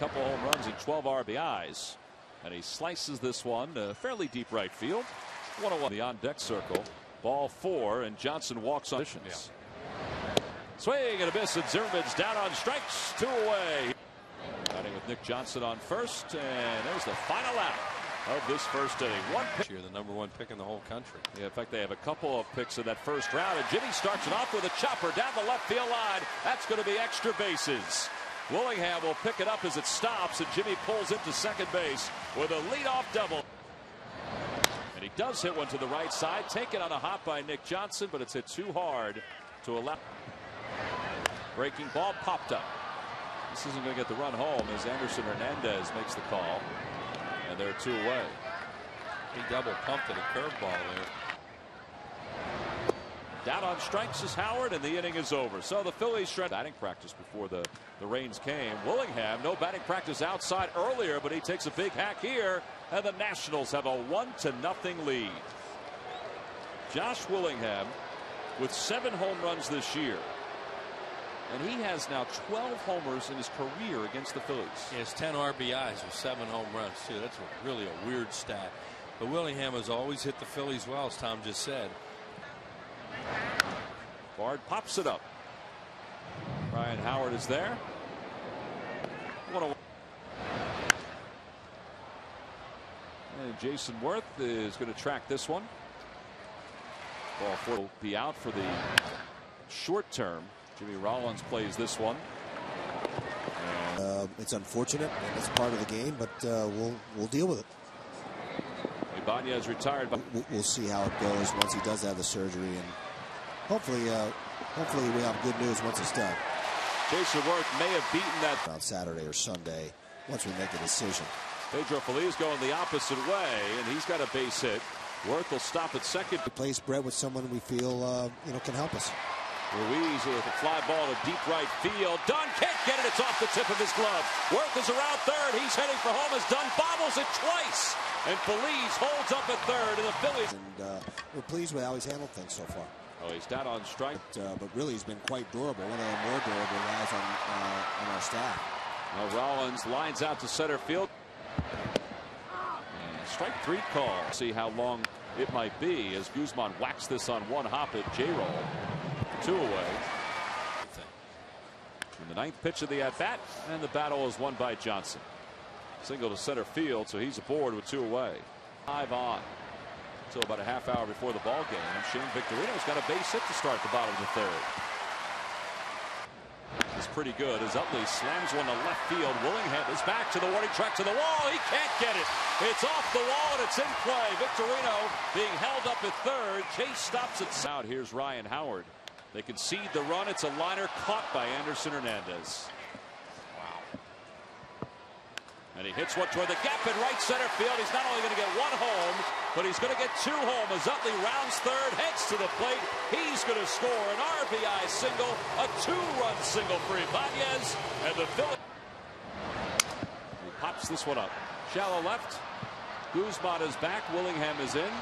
couple home runs and 12 RBIs. And he slices this one to fairly deep right field. 101 the on deck circle. Ball four, and Johnson walks on. Yeah. Swing and a miss, and Zimmerman's down on strikes, two away. Batting with Nick Johnson on first, and there's the final out of this first inning. One pick. You're the number one pick in the whole country. Yeah, in fact, they have a couple of picks in that first round, and Jimmy starts it off with a chopper down the left field line. That's going to be extra bases. Willingham will pick it up as it stops, and Jimmy pulls into second base with a leadoff double. And he does hit one to the right side, taken on a hop by Nick Johnson, but it's hit too hard to allow. Breaking ball popped up. This isn't going to get the run home as Anderson Hernandez makes the call. And they're two away. He double pumped at a curveball there. Down on strikes is Howard, and the inning is over. So the Phillies shred batting practice before the, the rains came. Willingham, no batting practice outside earlier, but he takes a big hack here, and the Nationals have a one to nothing lead. Josh Willingham with seven home runs this year. And he has now 12 homers in his career against the Phillies. He has 10 RBIs with seven home runs, too. That's a, really a weird stat. But Willingham has always hit the Phillies well, as Tom just said. Bard pops it up. Ryan Howard is there. What a and Jayson Werth is going to track this one. Ball four will be out for the short term. Jimmy Rollins plays this one. Uh, it's unfortunate and it's part of the game, but uh, we'll we'll deal with it. Ibanez retired. But we'll see how it goes once he does have the surgery, and hopefully, uh, hopefully we have good news once it's done. Jayson Werth may have beaten that on Saturday or Sunday once we make a decision. Pedro Feliz going the opposite way, and he's got a base hit. Werth will stop at second. Replace Brett with someone we feel uh, you know can help us. Ruiz with a fly ball to deep right field. Dunn can't get it. It's off the tip of his glove. Werth is around third. He's heading for home as Dunn bobbles it twice. And Feliz holds up at third. And the Phillies. And uh, we're pleased with how he's handled things so far. Oh, he's down on strike. But, uh, but really, he's been quite durable. One of the more durable guys on, uh, on our staff. Now Rollins lines out to center field. And strike three call. See how long it might be as Guzman whacks this on one hop at J-roll. Two away. In the ninth pitch of the at bat, and the battle is won by Johnson. Single to center field, so he's aboard with two away. Five on until about a half hour before the ball game. Shane Victorino's got a base hit to start the bottom of the third. Is pretty good as Utley slams one to left field. Willingham is back to the warning track to the wall. He can't get it. It's off the wall and it's in play. Victorino being held up at third. Chase stops it. Out here's Ryan Howard. They concede the run. It's a liner caught by Anderson Hernandez. Wow. And he hits one toward the gap in right center field. He's not only going to get one home, but he's going to get two home as Utley rounds third, heads to the plate. He's going to score an RBI single, a two-run single for Ibanez, and the Phillies. He pops this one up. Shallow left. Guzman is back. Willingham is in.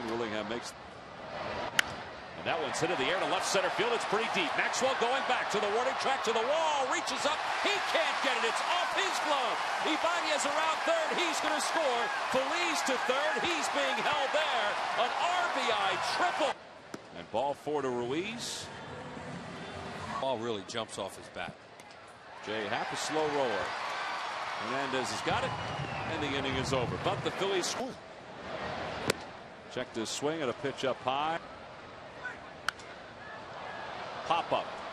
And Willingham makes And that one's hit in the air to left center field. It's pretty deep. Maxwell going back to the warning track to the wall. Reaches up. Can't get it. It's off his glove. Ibanez around third. He's going to score. Feliz to third. He's being held there. An RBI triple. And ball four to Ruiz. Ball really jumps off his bat. Jay Happ a slow roller. Hernandez has got it. And the inning is over. But the Phillies score. Checked his swing at a pitch up high pop up.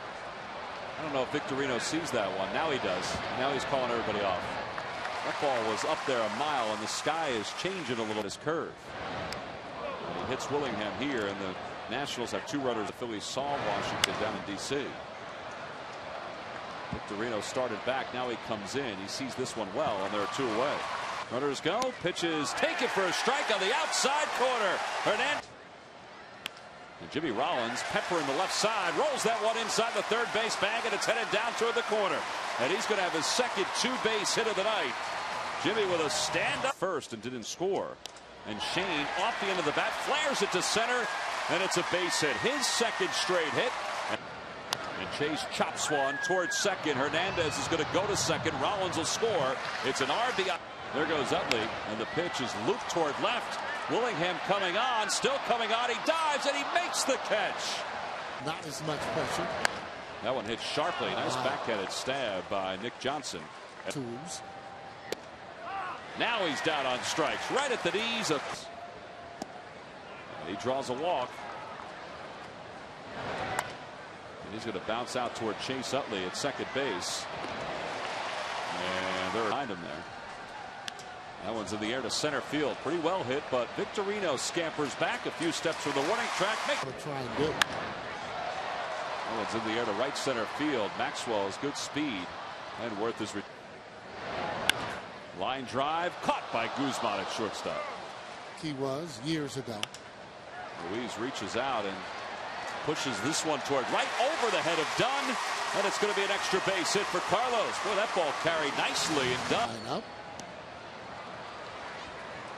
I don't know if Victorino sees that one. Now he does. Now he's calling everybody off. That ball was up there a mile, and the sky is changing a little. His curve. And he hits Willingham here, and the Nationals have two runners. The Phillies saw Washington down in D.C. Victorino started back. Now he comes in. He sees this one well, and there are two away. Runners go. Pitches Take it for a strike on the outside corner. Hernandez. Jimmy Rollins, pepper in the left side, rolls that one inside the third base bag, and it's headed down toward the corner. And he's going to have his second two base hit of the night. Jimmy with a stand up first and didn't score. And Shane off the end of the bat, flares it to center, and it's a base hit. His second straight hit. And Chase chops one towards second. Hernandez is going to go to second. Rollins will score. It's an RBI. There goes Utley, and the pitch is looped toward left. Willingham coming on, still coming on. He dives and he makes the catch. Not as much pressure. That one hit sharply. Nice Wow. backhanded stab by Nick Johnson. Tools. Now he's down on strikes, right at the knees of. He draws a walk. And he's going to bounce out toward Chase Utley at second base. And they're behind him there. That one's in the air to center field. Pretty well hit, but Victorino scampers back a few steps from the warning track. Make and do. that one's in the air to right center field. Maxwell has good speed. And Werth is. Re- Line drive caught by Guzman at shortstop. He was years ago. Ruiz reaches out and pushes this one toward right over the head of Dunn. And it's going to be an extra base hit for Carlos. Boy, that ball carried nicely and Dunn.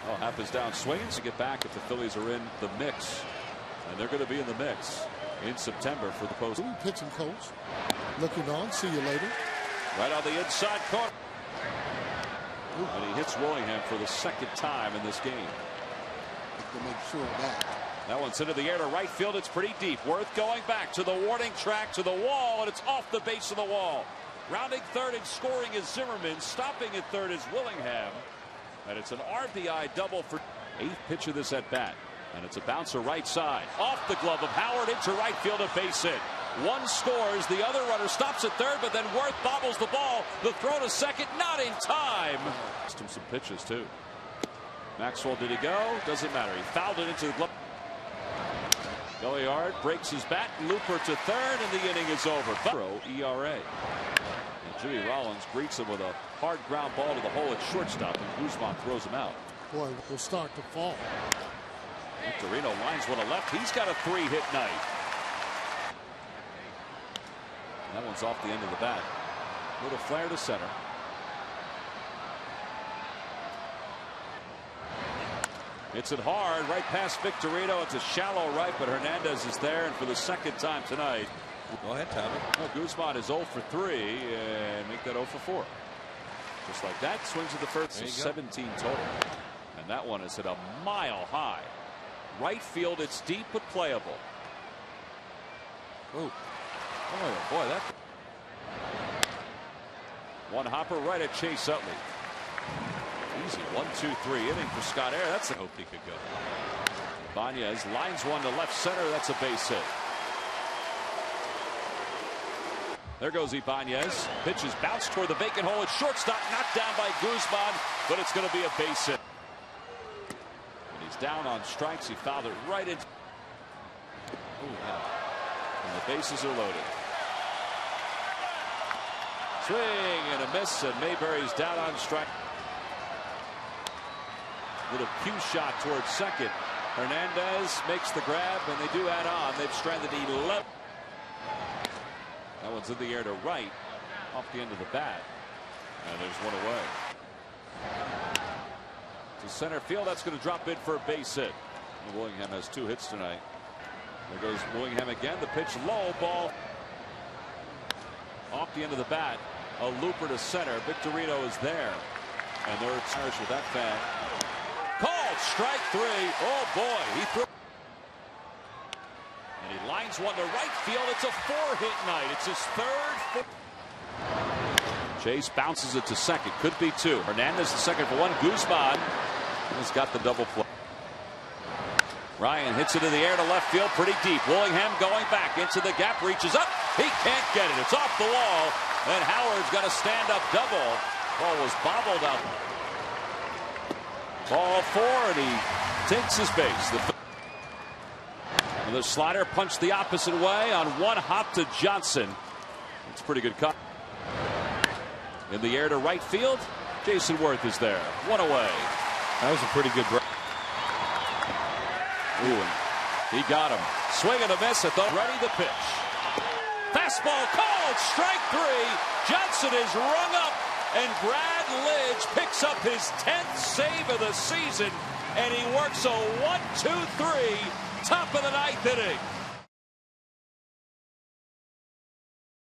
Oh, half is down swinging to get back if the Phillies are in the mix. And they're going to be in the mix in September for the post. Pitching coach. Looking on. See you later. Right on the inside corner. And he hits Willingham for the second time in this game. To make sure of that. That one's into the air to right field. It's pretty deep. Werth going back to the warning track to the wall, and it's off the base of the wall. Rounding third and scoring is Zimmerman. Stopping at third is Willingham. And it's an RBI double for eighth pitch of this at bat. And it's a bouncer right side. Off the glove of Howard into right field, a base hit. One scores, the other runner stops at third, but then Werth bobbles the ball. The throw to second, not in time. Asked him some pitches, too. Maxwell, did he go? Doesn't matter. He fouled it into the glove. Gilliard breaks his bat. Looper to third, and the inning is over. Zero ERA. Jimmy Rollins greets him with a hard ground ball to the hole at shortstop, and Guzman throws him out. Boy, will start to fall. Victorino lines one to left. He's got a three-hit night. That one's off the end of the bat. Little flare to center. Hits it hard right past Victorino. It's a shallow right, but Hernandez is there, and for the second time tonight, Go ahead, Tommy. well, Guzman is 0 for 3 and make that 0 for 4. Just like that, swings at the first, so go. 17 total. And that one is hit a mile high. Right field, it's deep but playable. Ooh. Oh boy, that one hopper right at Chase Utley. Easy one, two, three inning for Scott Eyre. That's a Hope he could go. Banez lines one to left center. That's a base hit. There goes Ibanez. Pitches bounced toward the vacant hole at shortstop. Knocked down by Guzman, but it's going to be a base hit. He's down on strikes. He fouled it right in. Ooh. And the bases are loaded. Swing and a miss, and Mayberry's down on strike. Little cue shot towards second. Hernandez makes the grab, and they do add on. They've stranded 11. That one's in the air to right, off the end of the bat. And there's one away. To center field, that's going to drop in for a base hit. And Willingham has two hits tonight. There goes Willingham again. The pitch low, ball off the end of the bat. A looper to center. Victorino is there. And they're Irish with that fan. Called strike three. Oh boy, he threw. Lines one to right field. It's a four-hit night. It's his third. Chase bounces it to second. Could be two. Hernandez the second for one. Guzman has got the double play. Ryan hits it in the air to left field pretty deep. Willingham going back into the gap, reaches up. He can't get it. It's off the wall. And Howard's got a stand up double. Ball was bobbled up. Ball four, and he takes his base. The, the slider punched the opposite way on one hop to Johnson. It's a pretty good cut. In the air to right field. Jayson Werth is there. One away. That was a pretty good break. Ooh, he got him. Swing and a miss at the ready the pitch. Fastball called, strike three. Johnson is rung up, and Brad Lidge picks up his 10th save of the season, and he works a one, two, three, top of the ninth inning.